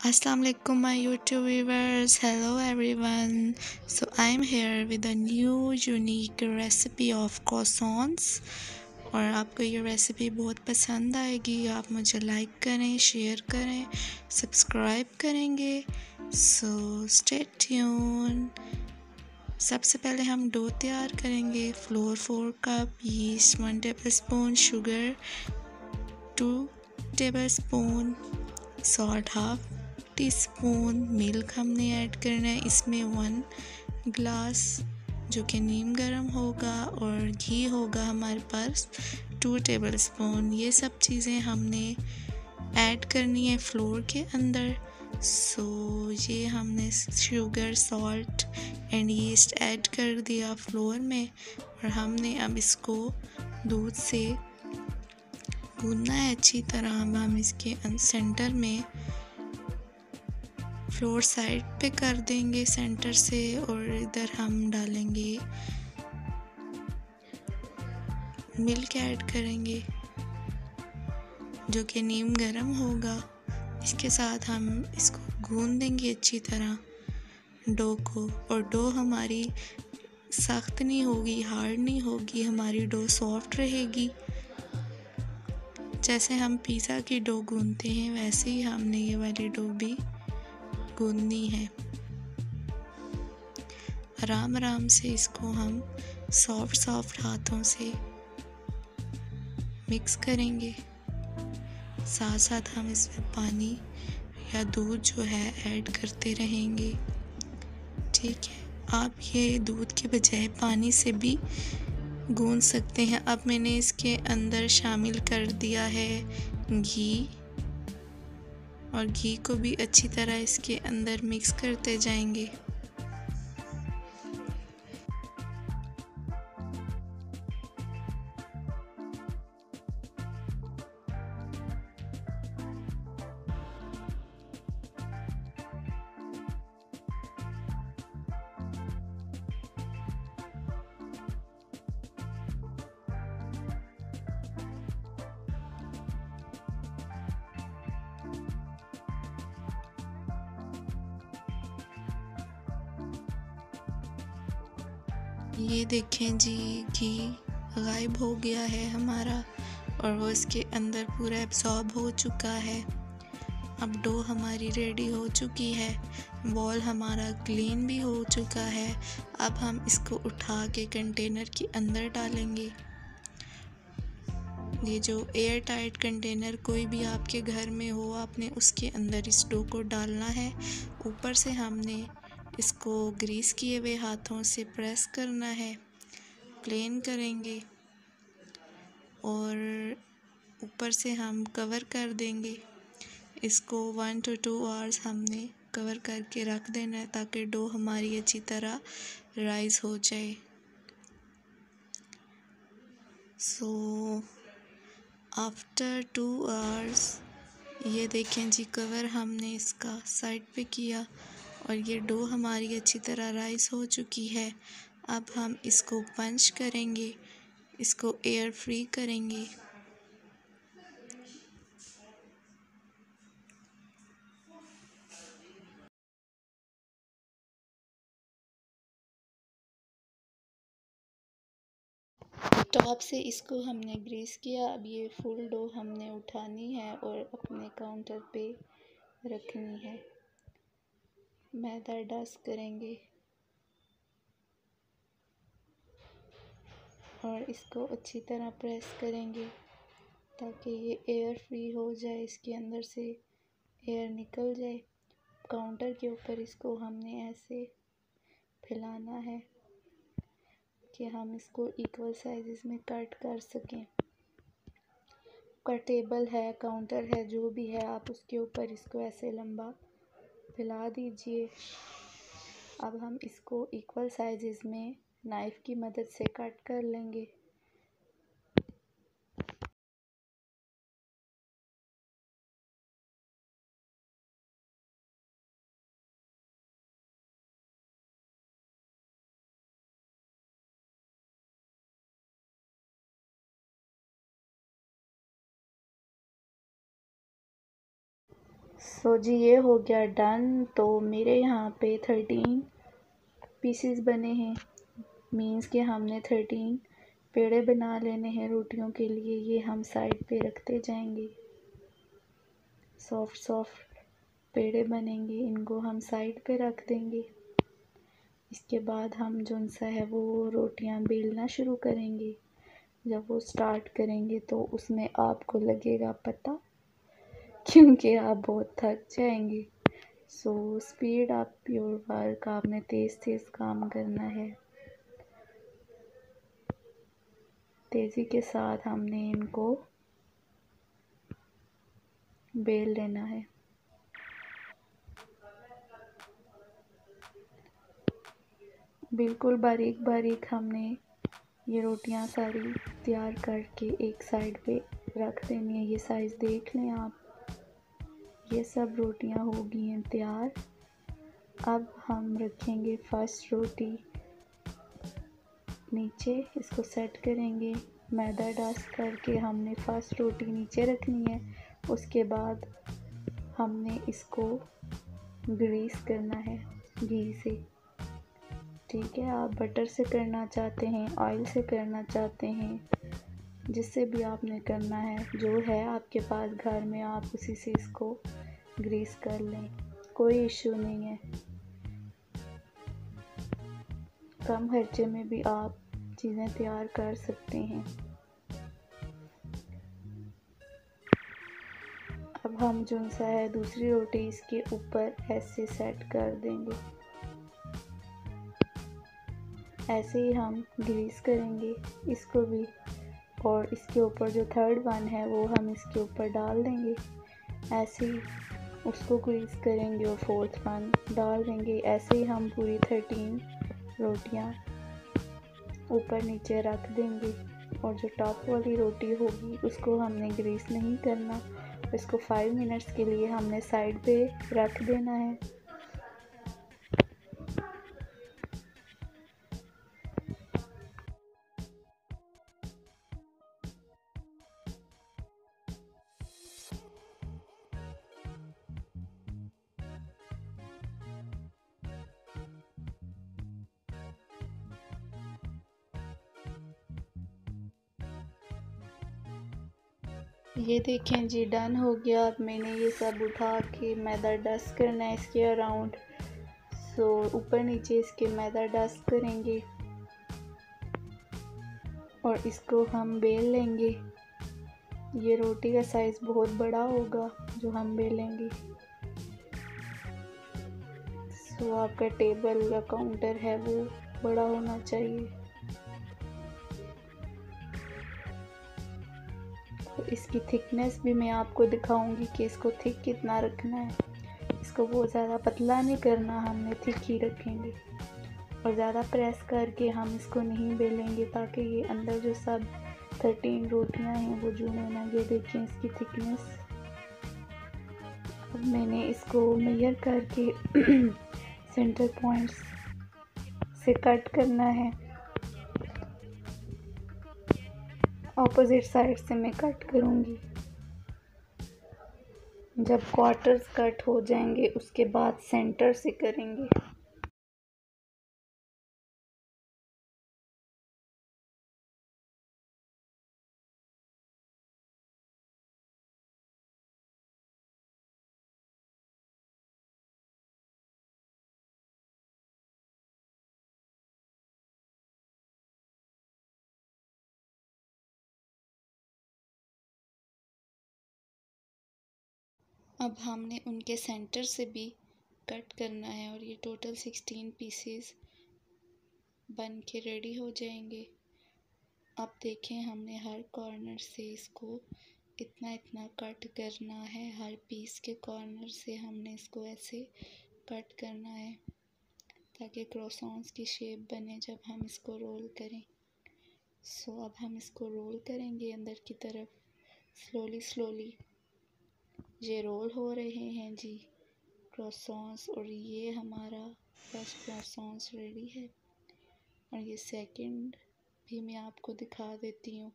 Assalamu alaikum my YouTube viewers. Hello, everyone. So I am here with a new, unique recipe of croissants. और आपको ये recipe बहुत पसंद आएगी आप मुझे लाइक करें शेयर करें सब्सक्राइब करेंगे सो स्टे ट्यून सबसे पहले हम डो तैयार करेंगे flour four cup yeast one tablespoon sugar two tablespoon salt half teaspoon milk हमने ऐड करना है। इसमें वन ग्लास जो कि नीम गर्म होगा और घी होगा हमारे पास टू टेबल स्पून ये सब चीज़ें हमने ऐड करनी है फ्लोर के अंदर। सो so, ये हमने sugar salt and yeast add कर दिया फ्लोर में और हमने अब इसको दूध से गूंदना है अच्छी तरह। हम इसके सेंटर में फ्लोर साइड पे कर देंगे सेंटर से और इधर हम डालेंगे। मिल्क ऐड करेंगे, जो कि नीम गरम होगा। इसके साथ हम इसको गूंद देंगे अच्छी तरह। डो को, और डो हमारी सख्त नहीं होगी हार्ड नहीं होगी, हमारी डो सॉफ्ट रहेगी। जैसे हम पिज़्ज़ा की डो गूंदते हैं, वैसे ही हमने ये वाली डो भी गूंदनी है। आराम आराम से इसको हम सॉफ्ट सॉफ्ट हाथों से मिक्स करेंगे। साथ साथ हम इसमें पानी या दूध जो है ऐड करते रहेंगे। ठीक है, आप ये दूध के बजाय पानी से भी गूंद सकते हैं। अब मैंने इसके अंदर शामिल कर दिया है घी। और घी को भी अच्छी तरह इसके अंदर मिक्स करते जाएँगे। ये देखें जी घी गायब हो गया है हमारा और वो इसके अंदर पूरा एब्जॉर्ब हो चुका है। अब डो हमारी रेडी हो चुकी है। बॉल हमारा क्लीन भी हो चुका है। अब हम इसको उठा के कंटेनर के अंदर डालेंगे। ये जो एयर टाइट कंटेनर कोई भी आपके घर में हो, आपने उसके अंदर इस डो को डालना है। ऊपर से हमने इसको ग्रीस किए हुए हाथों से प्रेस करना है। प्लेन करेंगे और ऊपर से हम कवर कर देंगे। इसको वन टू टू आवर्स हमने कवर करके रख देना है ताकि डो हमारी अच्छी तरह राइज हो जाए। सो आफ्टर टू आवर्स ये देखें जी कवर हमने इसका साइड पे किया। और ये डो हमारी अच्छी तरह राइस हो चुकी है। अब हम इसको पंच करेंगे। इसको एयर फ्री करेंगे। टॉप से इसको हमने ग्रीस किया। अब ये फुल डो हमने उठानी है और अपने काउंटर पे रखनी है। मैदा डस्ट करेंगे। और इसको अच्छी तरह प्रेस करेंगे ताकि ये एयर फ्री हो जाए, इसके अंदर से एयर निकल जाए। काउंटर के ऊपर इसको हमने ऐसे फैलाना है कि हम इसको इक्वल साइज़ में कट कर सकें। का टेबल है काउंटर है, जो भी है, आप उसके ऊपर इसको ऐसे लंबा फैला दीजिए। अब हम इसको इक्वल साइज़ में नाइफ़ की मदद से कट कर लेंगे। सो जी, ये हो गया डन तो मेरे यहाँ पे थर्टीन पीसीस बने हैं. मीन्स कि हमने थर्टीन पेड़े बना लेने हैं रोटियों के लिए. ये हम साइड पे रखते जाएँगे. सॉफ्ट सॉफ्ट पेड़े बनेंगे. इनको हम साइड पे रख देंगे. इसके बाद हम जो सा है वो रोटियाँ बेलना शुरू करेंगे. जब वो स्टार्ट करेंगे तो उसमें आपको लगेगा पता क्योंकि आप बहुत थक जाएँगे। सो स्पीड आप योर वर्क आपने तेज़ तेज़ काम करना है। तेज़ी के साथ हमने इनको बेल लेना है। बिल्कुल बारीक बारीक हमने ये रोटियाँ सारी तैयार करके एक साइड पे रख देनी है। ये साइज़ देख लें आप। ये सब रोटियाँ हो गई हैं तैयार। अब हम रखेंगे फ़र्स्ट रोटी। नीचे इसको सेट करेंगे। मैदा डस्ट करके हमने फ़र्स्ट रोटी नीचे रखनी है। उसके बाद हमने इसको ग्रीस करना है घी से। ठीक है, आप बटर से करना चाहते हैं ऑयल से करना चाहते हैं। जिससे भी आपने करना है, जो है आपके पास घर में, आप उसी से इसको ग्रीस कर लें। कोई इशू नहीं है। कम खर्चे में भी आप चीज़ें तैयार कर सकते हैं। अब हम जो सा है, दूसरी रोटी इसके ऊपर ऐसे सेट कर देंगे। ऐसे ही हम ग्रीस करेंगे। इसको भी और इसके ऊपर जो थर्ड वन है, वो हम इसके ऊपर डाल देंगे। ऐसे ही उसको ग्रीस करेंगे और फोर्थ वन डाल देंगे। ऐसे ही हम पूरी थर्टीन रोटियाँ ऊपर नीचे रख देंगे और जो टॉप वाली रोटी होगी, उसको हमने ग्रीस नहीं करना। इसको फाइव मिनट्स के लिए हमने साइड पे रख देना है। ये देखें जी, डन हो गया। अब मैंने ये सब उठा के मैदा डस्ट करना है इसके अराउंड। सो ऊपर नीचे इसके मैदा डस्ट करेंगे। और इसको हम बेल लेंगे। ये रोटी का साइज़ बहुत बड़ा होगा, जो हम बेलेंगे। सो आपका टेबल या काउंटर है वो बड़ा होना चाहिए। इसकी थिकनेस भी मैं आपको दिखाऊँगी कि इसको थिक कितना रखना है। इसको बहुत ज़्यादा पतला नहीं करना हमने थिक ही रखेंगे। और ज़्यादा प्रेस करके हम इसको नहीं बेलेंगे ताकि ये अंदर जो सब थर्टीन रोटियाँ हैं, वो जुड़े ना ये देखें इसकी थिकनेस अब मैंने इसको मेयर करके सेंटर पॉइंट्स से कट करना है। ऑपोजिट साइड से मैं कट करूँगी। जब क्वार्टर्स कट हो जाएँगे, उसके बाद सेंटर से करेंगे। अब हमने उनके सेंटर से भी कट करना है और ये टोटल सिक्सटीन पीसेस बन के रेडी हो जाएँगे। अब देखें हमने हर कॉर्नर से इसको इतना इतना कट करना है। हर पीस के कॉर्नर से हमने इसको ऐसे कट करना है ताकि क्रोसॉन्स की शेप बने जब हम इसको रोल करें। सो अब हम इसको रोल करेंगे अंदर की तरफ़ स्लोली स्लोली ये रोल हो रहे हैं जी। क्रॉसॉन्स और ये हमारा फ़र्स्ट क्रॉसॉन्स रेडी है। और ये सेकंड भी मैं आपको दिखा देती हूँ।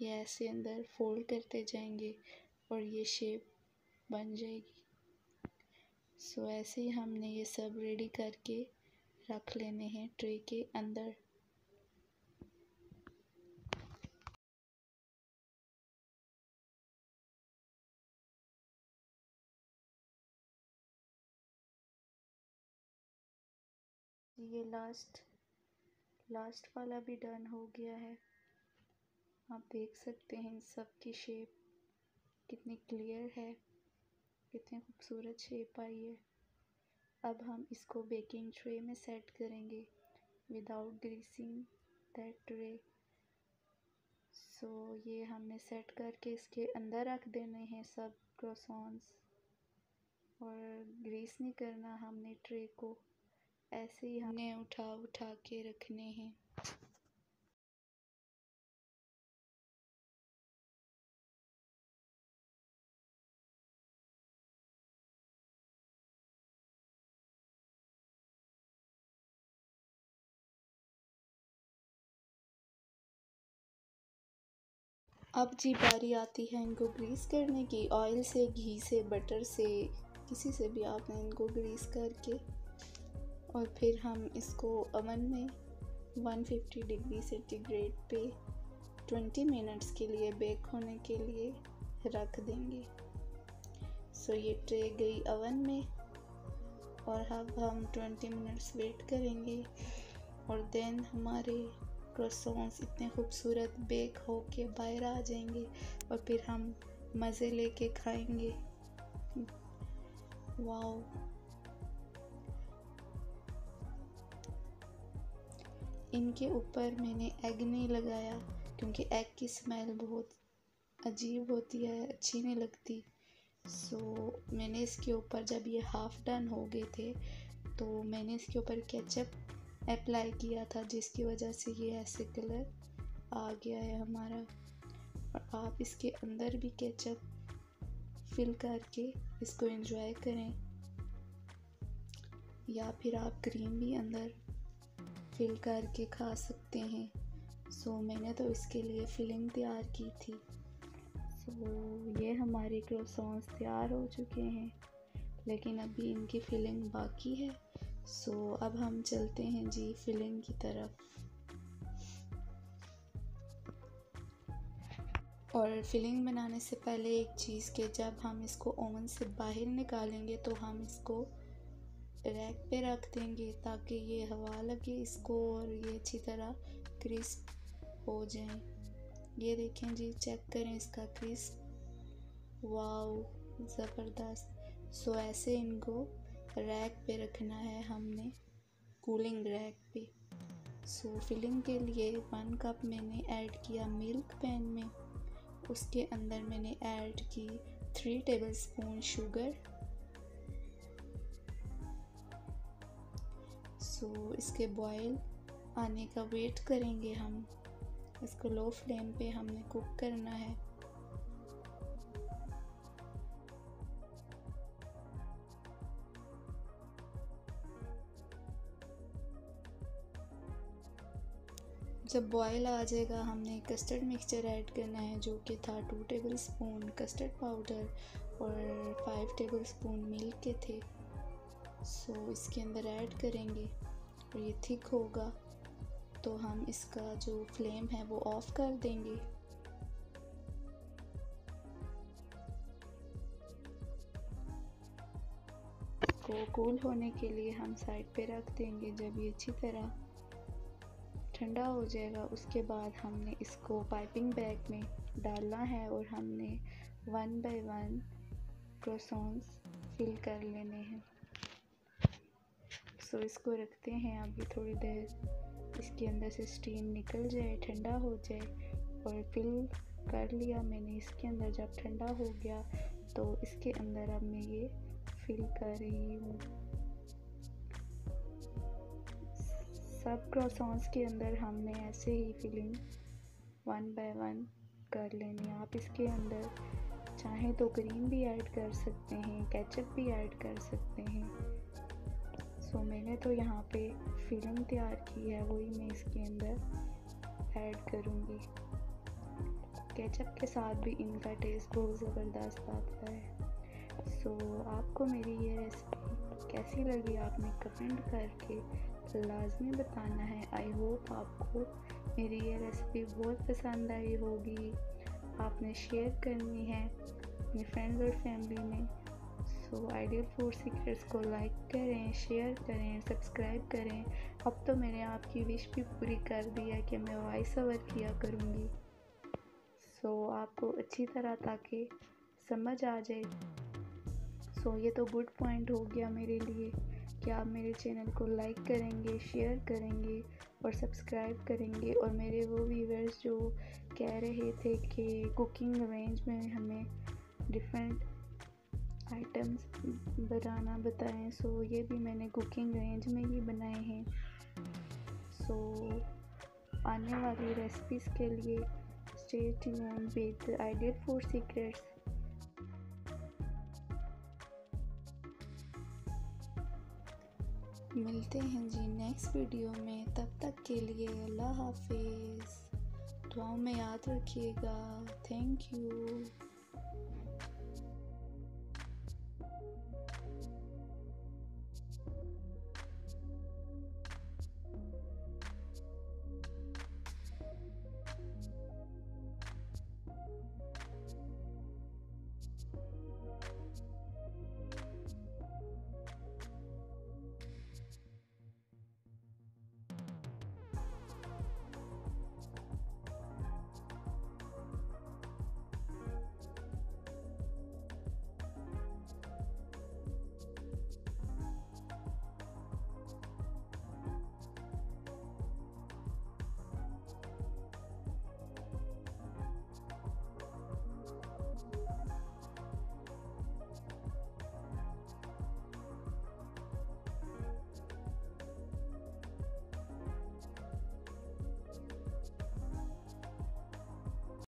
ये ऐसे अंदर फोल्ड करते जाएँगे और ये शेप बन जाएगी। सो ऐसे ही हमने ये सब रेडी करके रख लेने हैं ट्रे के अंदर। ये लास्ट लास्ट वाला भी डन हो गया है। आप देख सकते हैं इन सब की शेप कितनी क्लियर है, कितनी खूबसूरत शेप आई है। अब हम इसको बेकिंग ट्रे में सेट करेंगे। Without greasing that tray so ये हमने सेट करके इसके अंदर रख देने हैं सब क्रोसॉन्स और ग्रीस नहीं करना हमने ट्रे को। ऐसे ही हमने उठा उठा के रखने हैं। अब जी बारी आती है इनको ग्रीस करने की। ऑयल से, घी से बटर से, किसी से भी आप इनको ग्रीस करके और फिर हम इसको ओवन में 150 डिग्री सेंटीग्रेड पे 20 मिनट्स के लिए बेक होने के लिए रख देंगे। सो ये ट्रे गई ओवन में और अब हम 20 मिनट्स वेट करेंगे और देन हमारे क्रोसॉन्स इतने खूबसूरत बेक हो के बाहर आ जाएँगे और फिर हम मज़े लेके खाएँगे। वाओ इनके ऊपर मैंने एग नहीं लगाया क्योंकि एग की स्मेल बहुत अजीब होती है अच्छी नहीं लगती। सो so, मैंने इसके ऊपर जब ये हाफ़ डन हो गए थे तो मैंने इसके ऊपर केचप अप्लाई किया था जिसकी वजह से ये ऐसे कलर आ गया है हमारा। और आप इसके अंदर भी केचप फिल करके इसको एंजॉय करें। या फिर आप क्रीम भी अंदर फिल करके खा सकते हैं। सो so, मैंने तो इसके लिए फिलिंग तैयार की थी। सो so, ये हमारे क्रोसॉन्स तैयार हो चुके हैं। लेकिन अभी इनकी फिलिंग बाकी है। सो so, अब हम चलते हैं जी फिलिंग की तरफ़। और फिलिंग बनाने से पहले एक चीज़ के जब हम इसको ओवन से बाहर निकालेंगे तो हम इसको रैक पे रख देंगे ताकि ये हवा लगे इसको और ये अच्छी तरह क्रिस्प हो जाए। ये देखें जी, चेक करें इसका क्रिस्प। वाओ, ज़बरदस्त। सो ऐसे इनको रैक पे रखना है हमने, कूलिंग रैक पे। सो फिलिंग के लिए वन कप मैंने ऐड किया मिल्क पैन में। उसके अंदर मैंने ऐड की three tablespoon sugar. So इसके बॉयल आने का वेट करेंगे हम। इसको लो फ्लेम पे हमने कुक करना है। जब बॉयल आ जाएगा, हमने कस्टर्ड मिक्सचर ऐड करना है, जो कि था two tablespoon custard powder और फाइव टेबल स्पून मिल्क के थे। सो इसके अंदर ऐड करेंगे। और ये थिक होगा तो हम इसका जो फ्लेम है वो ऑफ़ कर देंगे। को कूल होने के लिए हम साइड पे रख देंगे। जब ये अच्छी तरह ठंडा हो जाएगा, उसके बाद हमने इसको पाइपिंग बैग में डालना है और हमने one by one croissants fill कर लेने हैं। सो इसको रखते हैं अभी थोड़ी देर। इसके अंदर से स्टीम निकल जाए, ठंडा हो जाए। और फिल कर लिया मैंने इसके अंदर। जब ठंडा हो गया तो इसके अंदर अब मैं ये फिल कर रही हूँ। सब क्रॉसॉन्स के अंदर हमने ऐसे ही फिलिंग वन बाय वन कर लेनी आप इसके अंदर चाहें तो क्रीम भी ऐड कर सकते हैं केचप भी ऐड कर सकते हैं। सो so, मैंने तो यहाँ पे फिलिंग तैयार की है वही मैं इसके अंदर ऐड करूँगी। केचप के साथ भी इनका टेस्ट बहुत ज़बरदस्त आता है। सो so, आपको मेरी ये रेसिपी कैसी लगी आपने कमेंट करके लाजमी बताना है। आई होप आपको मेरी ये रेसिपी बहुत पसंद आई होगी। आपने शेयर करनी है अपने फ्रेंड्स और फैमिली में। सो आइडियल फ़ूड सीक्रेट्स को लाइक करें शेयर करें सब्सक्राइब करें। अब तो मैंने आपकी विश भी पूरी कर दी है कि मैं वॉइस ओवर किया करूँगी। सो so, आपको अच्छी तरह ताकि समझ आ जाए। सो so, ये तो गुड पॉइंट हो गया मेरे लिए कि आप मेरे चैनल को लाइक करेंगे शेयर करेंगे और सब्सक्राइब करेंगे। और मेरे वो व्यूवर्स जो कह रहे थे कि कुकिंग रेंज में हमें डिफरेंट आइटम्स बनाना बताएँ सो so, ये भी मैंने कुकिंग रेंज में ही बनाए हैं। सो so, आने वाली रेसिपीज़ के लिए stay tune with ideal food secrets मिलते हैं जी नेक्स्ट वीडियो में। तब तक के लिए अल्लाह हाफिज़। दुआओं में याद रखिएगा। Thank you